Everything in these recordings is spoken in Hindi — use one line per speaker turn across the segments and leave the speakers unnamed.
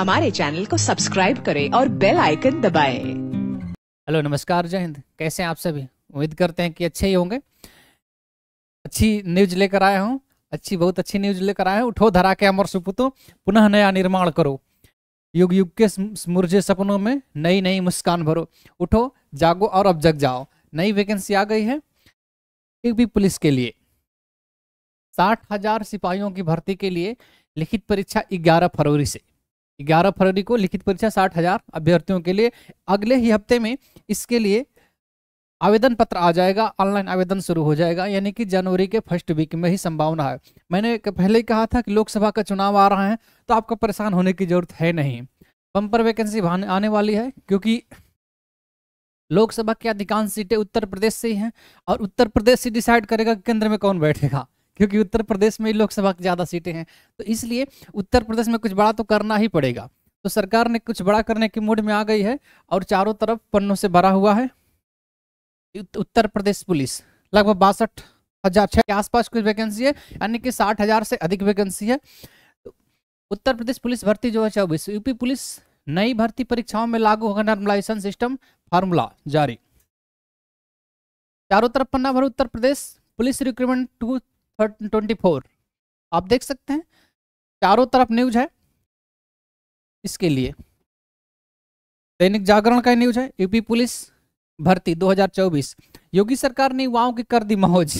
हमारे चैनल को सब्सक्राइब करें और बेल आइकन दबाएँ।
हेलो, नमस्कार, जय हिंद। कैसे हैं आप सभी? उम्मीद करते हैं कि अच्छे ही होंगे। अच्छी न्यूज़ लेकर आया हूँ। अच्छी, बहुत अच्छी न्यूज़ लेकर आए हैं। उठो, धरा के अमर सुपुतो, पुनः नया निर्माण करो। युग युग के मुरझे सपनों में नई नई मुस्कान भरो। उठो, जागो और अब जग जाओ। नई वैकेंसी आ गई है। यूपी पुलिस के लिए। साठ हज़ार सिपाहियों की भर्ती के लिए लिखित परीक्षा ग्यारह फरवरी से। ग्यारह फरवरी को लिखित परीक्षा साठ हज़ार अभ्यर्थियों के लिए। अगले ही हफ़्ते में इसके लिए आवेदन पत्र आ जाएगा, ऑनलाइन आवेदन शुरू हो जाएगा, यानी कि जनवरी के फ़र्स्ट वीक में ही संभावना है। मैंने पहले ही कहा था कि लोकसभा का चुनाव आ रहा है तो आपको परेशान होने की ज़रूरत है नहीं। बम्पर वैकेंसी आने वाली है, क्योंकि लोकसभा की अधिकांश सीटें उत्तर प्रदेश से ही हैं, और उत्तर प्रदेश से डिसाइड करेगा कि केंद्र में कौन बैठेगा। क्योंकि उत्तर प्रदेश में ही लोकसभा की ज़्यादा सीटें हैं। तो इसलिए उत्तर प्रदेश में कुछ बड़ा तो करना ही पड़ेगा। तो सरकार ने कुछ बड़ा करने की मूड में आ गई है और चारों तरफ़ पन्नों से भरा हुआ है। उत्तर प्रदेश पुलिस, लगभग बासठ हज़ार छः के आसपास कुछ वैकेंसी है, यानी कि साठ हज़ार से अधिक वैकेंसी है। तो उत्तर प्रदेश पुलिस भर्ती जो है चौबीस यूपी पुलिस, नई भर्ती परीक्षाओं में लागू होगा नॉर्मलाइजेशन सिस्टम फार्मूला जारी। चारों तरफ़ पन्ना भर Uttar Pradesh, police recruitment two twenty four आप देख सकते हैं, चारों तरफ़ न्यूज़ है इसके लिए। दैनिक जागरण का न्यूज़ है, यूपी पुलिस भर्ती 2024 योगी सरकार ने युवाओं की कर दी मौज।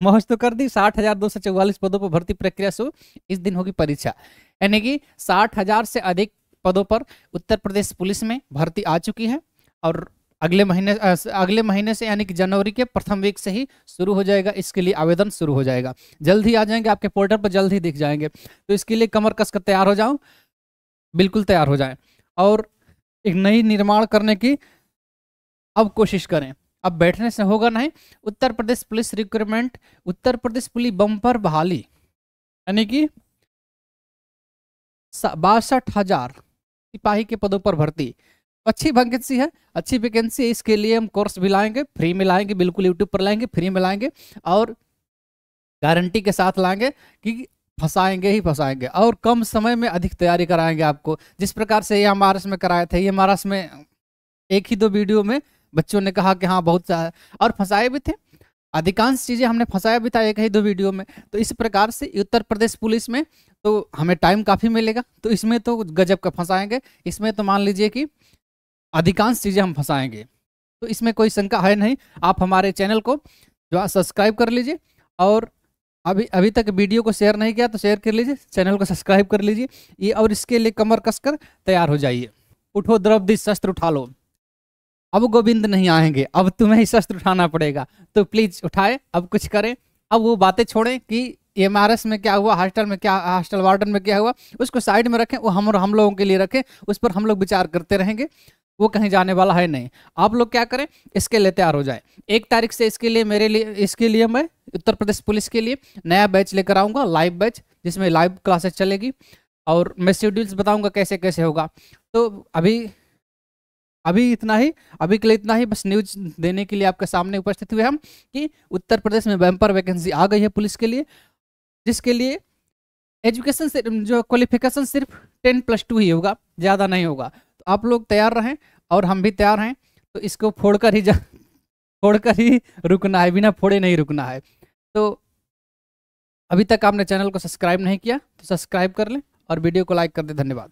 मौज तो कर दी, साठ हज़ार दो सौ चौवालीस पदों पर भर्ती प्रक्रिया शुरू, इस दिन होगी परीक्षा। यानी कि साठ हज़ार से अधिक पदों पर उत्तर प्रदेश पुलिस में भर्ती आ चुकी है और अगले महीने अगले महीने से यानी कि जनवरी के प्रथम वीक से ही शुरू हो जाएगा, इसके लिए आवेदन शुरू हो जाएगा। जल्द ही आ जाएँगे, आपके पोर्टल पर जल्द ही दिख जाएँगे। तो इसके लिए कमर कस कर तैयार हो जाओ, बिल्कुल तैयार हो जाए। और एक नई निर्माण करने की अब कोशिश करें। अब बैठने से होगा नहीं, Uttar Pradesh police recruitment, Uttar Pradesh police bumper बहाली, यानी कि बासठ हज़ार सिपाही के पदों पर भर्ती। अच्छी वैकेंसी है, अच्छी वैकेंसी है, इसके लिए हम कोर्स भी लाएँगे फ्री में लाएँगे, बिल्कुल यूट्यूब पर लाएँगे फ्री में लाएँगे और गारंटी के साथ लाएँगे कि फंसाएँगे ही फंसाएँगे और कम समय में अधिक तैयारी कराएँगे आपको। जिस प्रकार से ये हमारे में कराए थे, ये हमारा में एक ही दो वीडियो में बच्चों ने कहा कि हाँ बहुत और फंसाए भी थे। अधिकांश चीज़ें हमने फंसाया भी था एक ही दो वीडियो में। तो इस प्रकार से उत्तर प्रदेश पुलिस में तो हमें टाइम काफ़ी मिलेगा। तो इसमें तो गजब का फंसाएँगे। इसमें तो मान लीजिए कि अधिकांश चीज़ें हम फंसाएँगे। तो इसमें कोई शंका है नहीं। आप हमारे चैनल को जो सब्सक्राइब कर लीजिए और अभी अभी तक वीडियो को शेयर नहीं किया तो शेयर कर लीजिए, चैनल को सब्सक्राइब कर लीजिए, ये और इसके लिए कमर कसकर तैयार हो जाइए। उठो द्रौपदी, शस्त्र उठा लो। अब गोविंद नहीं आएँगे, अब तुम्हें ही शस्त्र उठाना पड़ेगा। तो प्लीज़ उठाए, अब कुछ करें। अब वो बातें छोड़ें कि एमआरएस में क्या हुआ, हॉस्टल में क्या, हॉस्टल वार्डन में क्या हुआ, उसको साइड में रखें, वो हम हम लोगों के लिए रखें, उस पर हम लोग विचार करते रहेंगे। वो कहीं जाने वाला है नहीं। आप लोग क्या करें, इसके लिए तैयार हो जाए। एक तारीख से इसके लिए मेरे लिए, इसके लिए मैं उत्तर प्रदेश पुलिस के लिए नया बैच लेकर आऊँगा, लाइव बैच, जिसमें लाइव क्लासेस चलेगी और मैं शेड्यूल्स बताऊँगा कैसे कैसे होगा। तो अभी अभी इतना ही, अभी के लिए इतना ही, बस न्यूज़ देने के लिए आपके सामने उपस्थित हुए हम कि उत्तर प्रदेश में वेम्पर वैकेंसी आ गई है पुलिस के लिए, जिसके लिए एजुकेशन जो क्वालिफिकेशन सिर्फ़ टेन प्लस टू ही होगा, ज़्यादा नहीं होगा। तो आप लोग तैयार रहें और हम भी तैयार हैं तो इसको फोड़कर ही जा, फोड़कर ही रुकना है, बिना फोड़े नहीं रुकना है। तो अभी तक आपने चैनल को सब्सक्राइब नहीं किया तो सब्सक्राइब कर लें और वीडियो को लाइक कर दें, धन्यवाद।